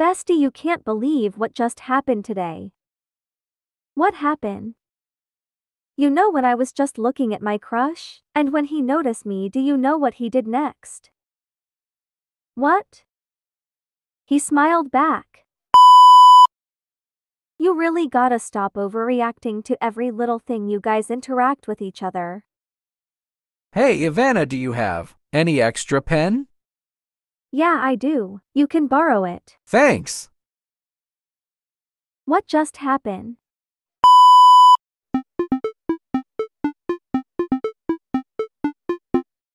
Bestie, you can't believe what just happened today. What happened? You know when I was just looking at my crush, and when he noticed me, do you know what he did next? What? He smiled back. You really gotta stop overreacting to every little thing you guys interact with each other. Hey, Ivana, do you have any extra pen? Yeah, I do. You can borrow it. Thanks. What just happened?